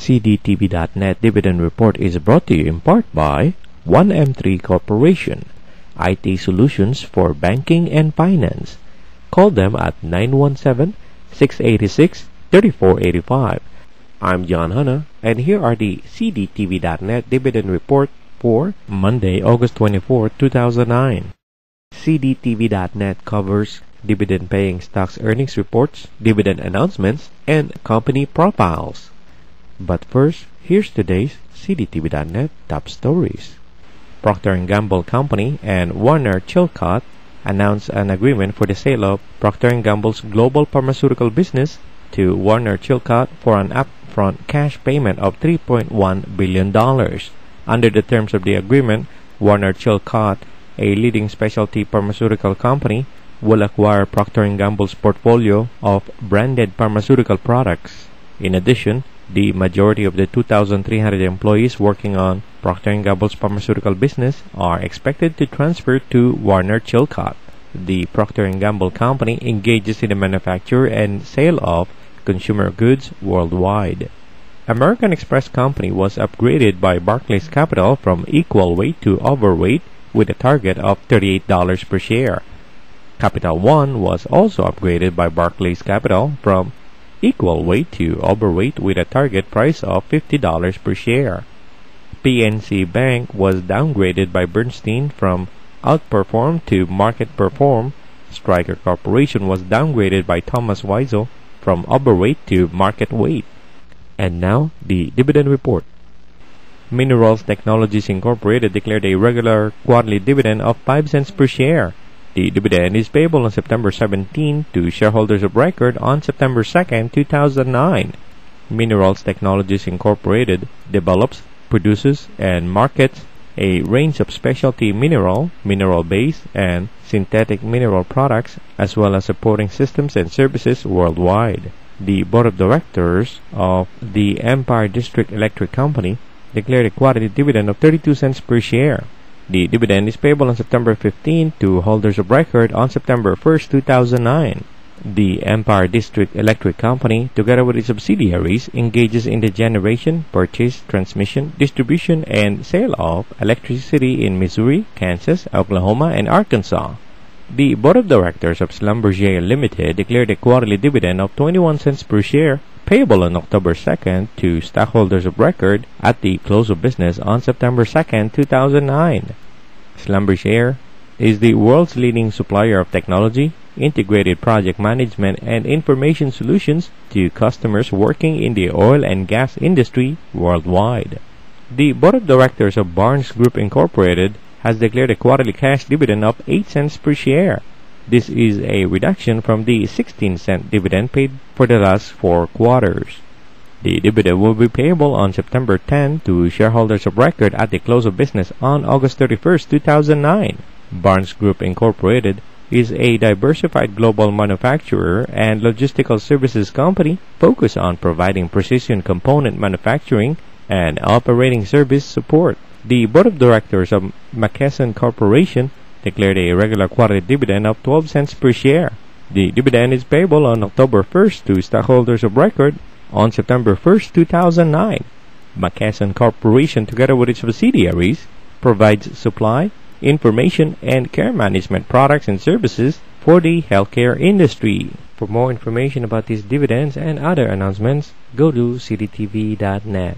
CDTV.net Dividend Report is brought to you in part by 1M3 Corporation, IT Solutions for Banking and Finance. Call them at 917-686-3485. I'm John Hanna, and here are the CDTV.net Dividend Report for Monday, August 24, 2009. CDTV.net covers dividend-paying stocks earnings reports, dividend announcements, and company profiles. But first, here's today's CDTV.net top stories. Procter & Gamble Company and Warner Chilcott announced an agreement for the sale of Procter & Gamble's global pharmaceutical business to Warner Chilcott for an upfront cash payment of $3.1 billion. Under the terms of the agreement, Warner Chilcott, a leading specialty pharmaceutical company, will acquire Procter & Gamble's portfolio of branded pharmaceutical products. In addition, the majority of the 2,300 employees working on Procter & Gamble's pharmaceutical business are expected to transfer to Warner Chilcott. The Procter & Gamble company engages in the manufacture and sale of consumer goods worldwide. American Express Company was upgraded by Barclays Capital from equal weight to overweight with a target of $38 per share. Capital One was also upgraded by Barclays Capital from equal weight to overweight with a target price of $50 per share. PNC Bank was downgraded by Bernstein from outperform to market perform. Stryker Corporation was downgraded by Thomas Weisel from overweight to market weight. And now, the dividend report. Minerals Technologies Incorporated declared a regular quarterly dividend of 5 cents per share. The dividend is payable on September 17 to shareholders of record on September 2, 2009. Minerals Technologies Incorporated develops, produces, and markets a range of specialty mineral, mineral-based, and synthetic mineral products, as well as supporting systems and services worldwide. The board of directors of the Empire District Electric Company declared a quarterly dividend of 32 cents per share. The dividend is payable on September 15 to holders of record on September 1, 2009. The Empire District Electric Company, together with its subsidiaries, engages in the generation, purchase, transmission, distribution, and sale of electricity in Missouri, Kansas, Oklahoma, and Arkansas. The board of directors of Schlumberger Limited declared a quarterly dividend of 21 cents per share payable on October 2nd to stockholders of record at the close of business on September 2nd, 2009. Schlumberger is the world's leading supplier of technology, integrated project management, and information solutions to customers working in the oil and gas industry worldwide. The board of directors of Barnes Group Incorporated has declared a quarterly cash dividend of 8 cents per share. This is a reduction from the 16 cent dividend paid for the last four quarters. The dividend will be payable on September 10 to shareholders of record at the close of business on August 31, 2009. Barnes Group Incorporated is a diversified global manufacturer and logistical services company focused on providing precision component manufacturing and operating service support. The board of directors of McKesson Corporation declared a regular quarterly dividend of 12 cents per share. The dividend is payable on October 1st to stockholders of record on September 1st, 2009. McKesson Corporation, together with its subsidiaries, provides supply, information, and care management products and services for the healthcare industry. For more information about these dividends and other announcements, go to cdtv.net.